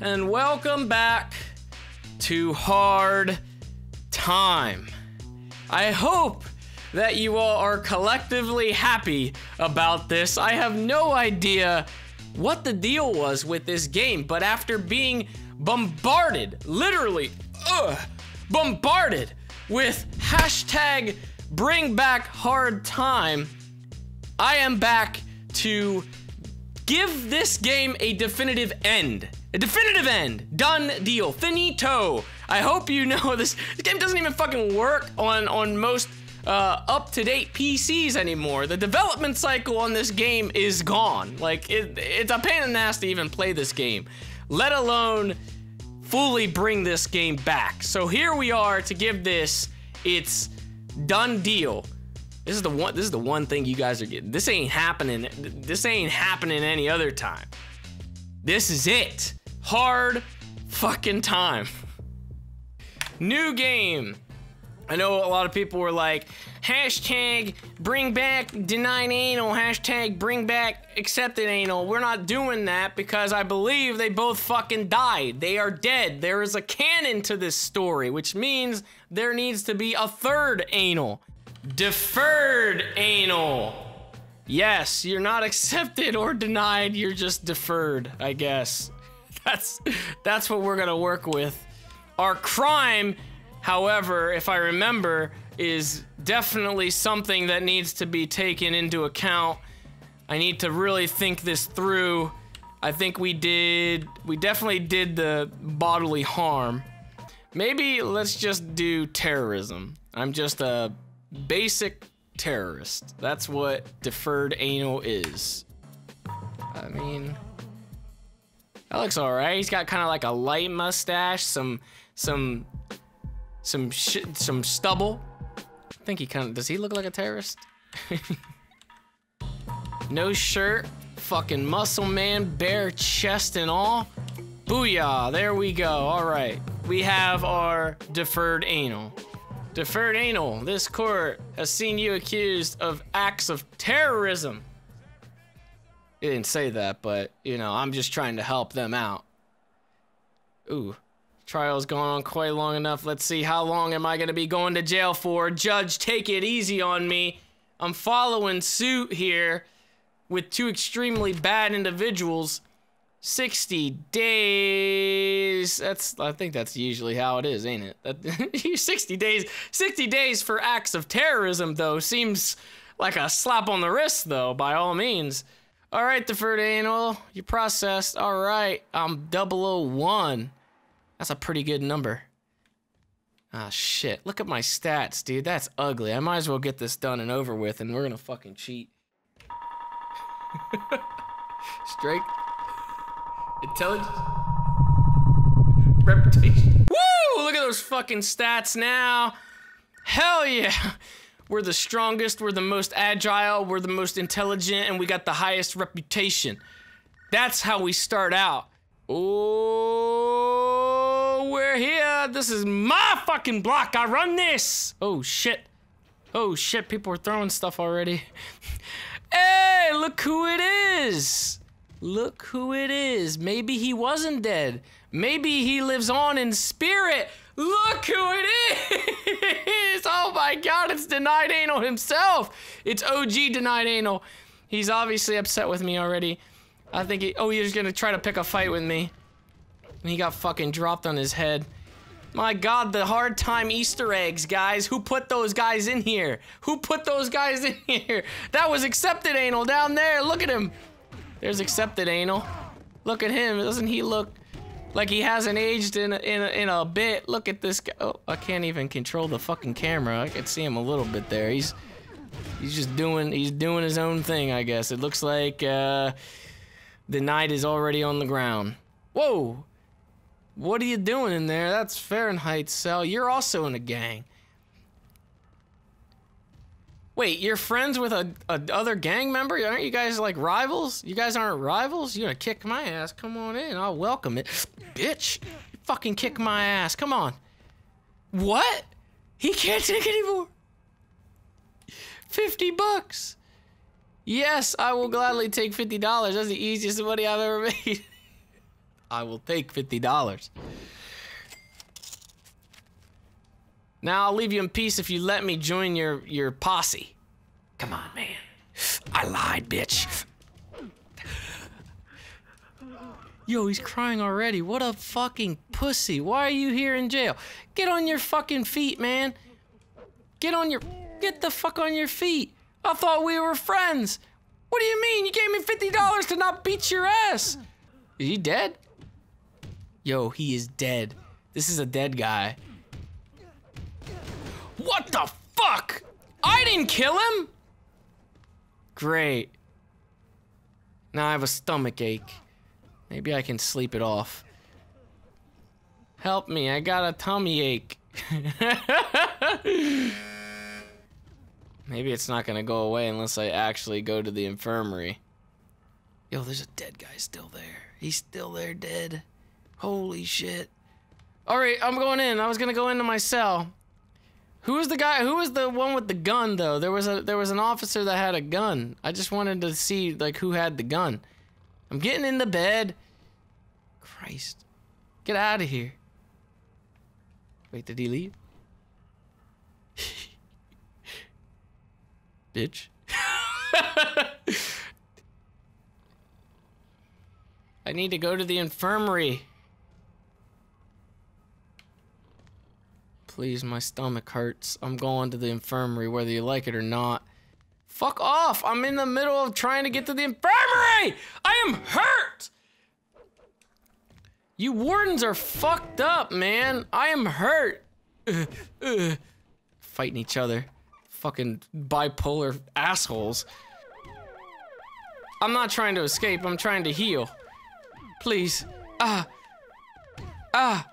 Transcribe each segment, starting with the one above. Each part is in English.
And welcome back to Hard Time. I hope that you all are collectively happy about this. I have no idea what the deal was with this game, but after being bombarded, literally, ugh, bombarded with hashtag bring back hard time, I am back to give this game a definitive end. A definitive end. Done deal. Finito. I hope you know this. This game doesn't even fucking work on, on most uh, up-to-date PCs anymore. The development cycle on this game is gone. Like, it, it's a pain in the ass to even play this game, let alone fully bring this game back. So here we are to give this its done deal. This is the one. This is the one thing you guys are getting. This ain't happening. This ain't happening any other time. This is it. Hard fucking time. New game. I know a lot of people were like, hashtag bring back denied anal, hashtag bring back accepted anal. We're not doing that because I believe they both fucking died. They are dead. There is a canon to this story, which means there needs to be a third anal. Deferred anal. Yes, you're not accepted or denied, you're just deferred, I guess. That's that's what we're gonna work with. Our crime, however, if I remember, is definitely something that needs to be taken into account. I need to really think this through. I think we did, we definitely did the bodily harm. Maybe let's just do terrorism. I'm just a basic terrorist. That's what deferred anal is. I mean, that looks alright. He's got kind of like a light mustache, some, some, some shit, some stubble. I think he kind of, does he look like a terrorist? no shirt, fucking muscle man, bare chest and all. Booyah, there we go. All right, we have our deferred anal. Deferred anal, this court has seen you accused of acts of terrorism. It didn't say that, but, you know, I'm just trying to help them out. Ooh, trial's gone on quite long enough. Let's see, how long am I gonna be going to jail for? Judge, take it easy on me. I'm following suit here with two extremely bad individuals. 60 days. That's I think that's usually how it is, ain't it? That 60 days 60 days for acts of terrorism though seems like a slap on the wrist though, by all means. All right, deferred anal, you processed. All right, I'm 001. That's a pretty good number. Ah, shit. Look at my stats, dude. That's ugly. I might as well get this done and over with, and we're gonna fucking cheat. Strike. Intelligence. Reputation. Woo! Look at those fucking stats now. Hell yeah. We're the strongest, we're the most agile, we're the most intelligent, and we got the highest reputation. That's how we start out. Oh, we're here. This is my fucking block. I run this. Oh, shit. Oh, shit. People are throwing stuff already. hey, look who it is. Look who it is. Maybe he wasn't dead. Maybe he lives on in spirit. Look who it is! Oh my god, it's Denied Anal himself! It's OG Denied Anal. He's obviously upset with me already. I think he- oh, he was gonna try to pick a fight with me. And he got fucking dropped on his head. My god, the hard time Easter eggs, guys. Who put those guys in here? Who put those guys in here? That was Accepted Anal down there. Look at him. There's Accepted Anal. Look at him. Doesn't he look like he hasn't aged in a, in a, in a bit? Look at this guy. Oh, I can't even control the fucking camera. I can see him a little bit there. He's he's just doing he's doing his own thing, I guess. It looks like uh, the night is already on the ground. Whoa! What are you doing in there? That's Fahrenheit's cell. You're also in a gang. Wait, you're friends with a, a other gang member? Aren't you guys like rivals? You guys aren't rivals? You're gonna kick my ass. Come on in. I'll welcome it. Bitch. You fucking kick my ass. Come on. What? He can't take anymore. 50 bucks. Yes, I will gladly take $50. That's the easiest money I've ever made. I will take $50. Now I'll leave you in peace if you let me join your, your posse. Come on, man. I lied, bitch. Yo, he's crying already. What a fucking pussy. Why are you here in jail? Get on your fucking feet, man. Get on your... Get the fuck on your feet. I thought we were friends. What do you mean? You gave me $50 to not beat your ass. Is he dead? Yo, he is dead. This is a dead guy. What the fuck? I didn't kill him? Great. Now I have a stomach ache. Maybe I can sleep it off. Help me, I got a tummy ache. Maybe it's not gonna go away unless I actually go to the infirmary. Yo, there's a dead guy still there. He's still there dead. Holy shit. Alright, I'm going in. I was gonna go into my cell. Who was the guy? Who was the one with the gun though? There was a there was an officer that had a gun. I just wanted to see like who had the gun. I'm getting in the bed. Christ. Get out of here. Wait, did he leave? Bitch. I need to go to the infirmary. Please, my stomach hurts. I'm going to the infirmary whether you like it or not. Fuck off! I'm in the middle of trying to get to the infirmary! I am hurt! You wardens are fucked up, man. I am hurt. Uh, uh. Fighting each other. Fucking bipolar assholes. I'm not trying to escape, I'm trying to heal. Please. Ah. Ah.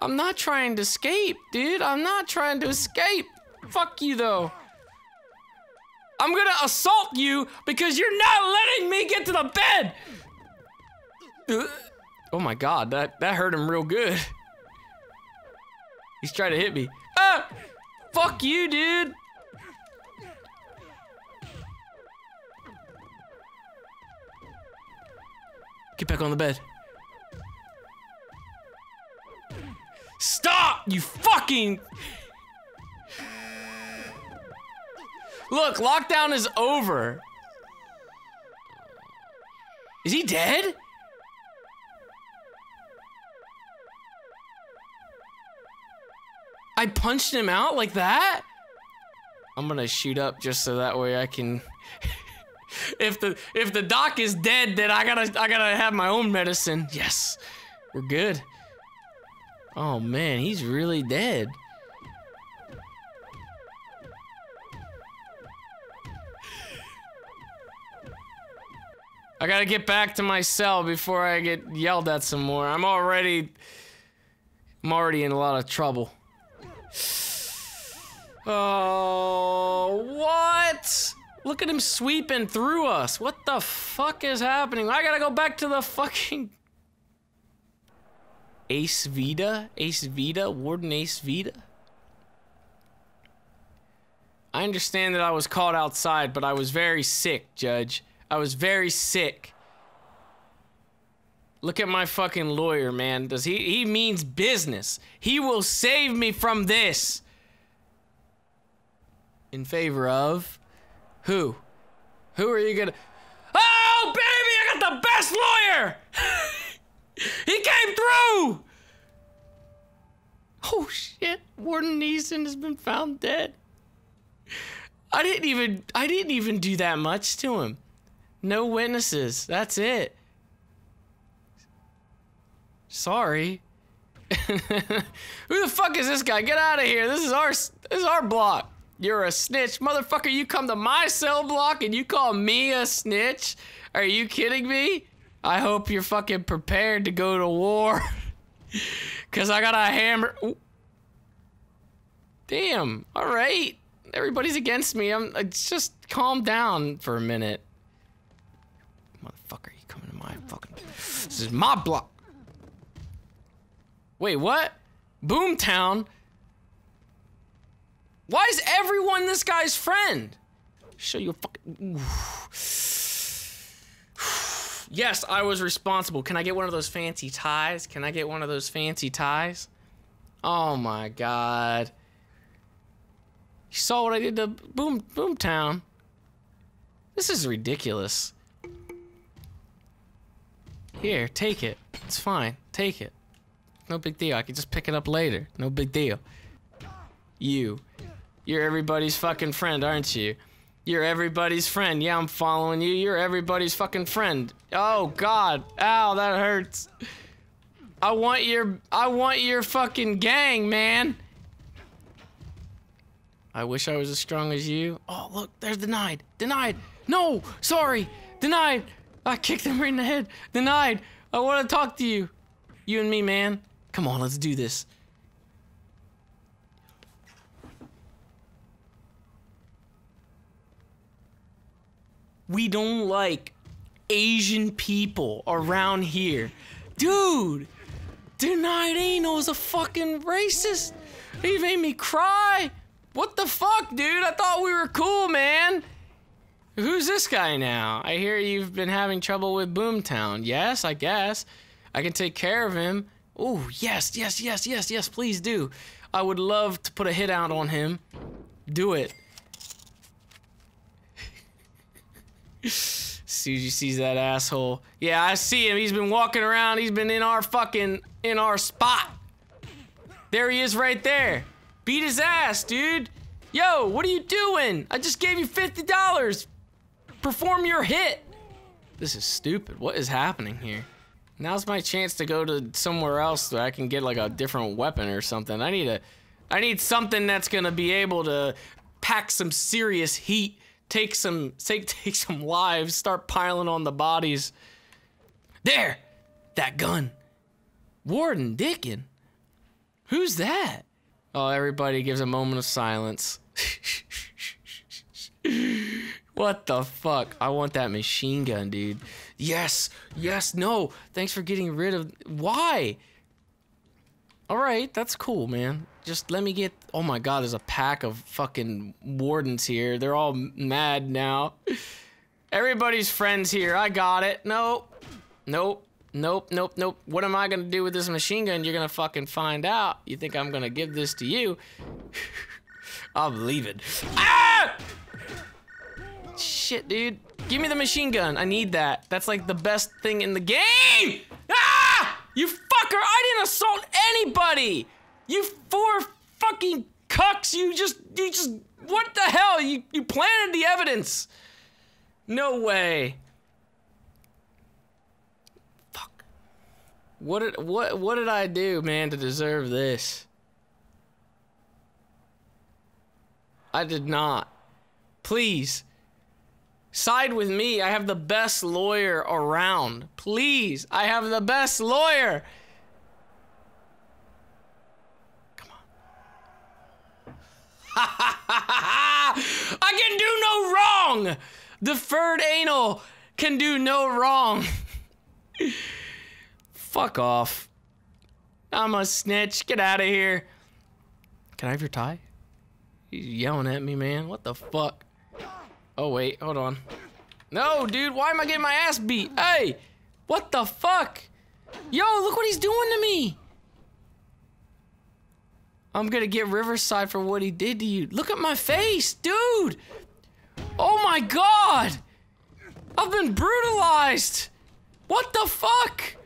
I'm not trying to escape, dude. I'm not trying to escape. Fuck you, though. I'm gonna assault you because you're not letting me get to the bed. Oh my god, that, that hurt him real good. He's trying to hit me. Ah! Fuck you, dude! Get back on the bed. Stop, you fucking... Look, lockdown is over. Is he dead? I punched him out like that? I'm gonna shoot up just so that way I can... if the if the doc is dead, then I gotta I gotta have my own medicine. Yes, we're good. Oh man, he's really dead. I gotta get back to my cell before I get yelled at some more. I'm already... I'm already in a lot of trouble. Oh, what? Look at him sweeping through us. What the fuck is happening? I gotta go back to the fucking... Ace Vita? Ace Vita? Warden Ace Vita? I understand that I was caught outside, but I was very sick, Judge. I was very sick. Look at my fucking lawyer, man. Does he he means business. He will save me from this. In favor of who? Who are you gonna Oh, baby, I got the best lawyer. he came through. Oh shit, Warden Neeson has been found dead. I didn't even I didn't even do that much to him. No witnesses. That's it. Sorry. Who the fuck is this guy? Get out of here. This is our this is our block. You're a snitch. Motherfucker, you come to my cell block and you call me a snitch? Are you kidding me? I hope you're fucking prepared to go to war. Cause I got a hammer. Ooh. Damn. All right. Everybody's against me. I'm uh, just calm down for a minute. Motherfucker, you coming to my fucking... This is my block. Wait, what? Boomtown? Why is everyone this guy's friend? Show you a fucking... off. Yes, I was responsible. Can I get one of those fancy ties? Can I get one of those fancy ties? Oh my god. You saw what I did to Boom Boomtown. This is ridiculous. Here, take it. It's fine. Take it. No big deal. I can just pick it up later. No big deal. You. You're everybody's fucking friend, aren't you? You're everybody's friend. Yeah, I'm following you. You're everybody's fucking friend. Oh god. Ow, that hurts. I want your I want your fucking gang, man. I wish I was as strong as you. Oh, look, there's denied. Denied. No, sorry. Denied. I kicked him right in the head. Denied. I want to talk to you. You and me, man. Come on, let's do this. We don't like Asian people around here. Dude, Denied Anal is a fucking racist. He made me cry. What the fuck, dude? I thought we were cool, man. Who's this guy now? I hear you've been having trouble with Boomtown. Yes, I guess. I can take care of him. Oh, yes, yes, yes, yes, yes, please do. I would love to put a hit out on him. Do it. Suji sees that asshole. Yeah, I see him. He's been walking around. He's been in our fucking, in our spot. There he is right there. Beat his ass, dude. Yo, what are you doing? I just gave you $50. Perform your hit. This is stupid. What is happening here? Now's my chance to go to somewhere else so I can get like a different weapon or something. I need a, I need something that's gonna be able to pack some serious heat take some take take some lives, start piling on the bodies. There, that gun. Warden Dickin. Who's that? Oh, everybody gives a moment of silence. what the fuck? I want that machine gun, dude. Yes, yes, no. Thanks for getting rid of. Why? All right, that's cool, man. Just let me get. Oh my god, there's a pack of fucking wardens here. They're all mad now. Everybody's friends here. I got it. Nope. Nope. Nope, nope, nope. What am I gonna do with this machine gun? You're gonna fucking find out. You think I'm gonna give this to you? I'll believe it. Ah! Shit, dude. Give me the machine gun. I need that. That's like the best thing in the game! Ah! You fucker! I didn't assault anybody! You four fucking cucks! You just, you just, what the hell? You, you planted the evidence! No way. Fuck. What did, what, what did I do, man, to deserve this? I did not. Please. Side with me. I have the best lawyer around. Please. I have the best lawyer. I can do no wrong. Deferred anal can do no wrong. Fuck off. I'm a snitch. Get out of here. Can I have your tie? He's yelling at me, man. What the fuck? Oh, wait. Hold on. No, dude. Why am I getting my ass beat? Hey! What the fuck? Yo, look what he's doing to me. I'm gonna get Riverside for what he did to you. Look at my face, dude! Oh my god! I've been brutalized! What the fuck?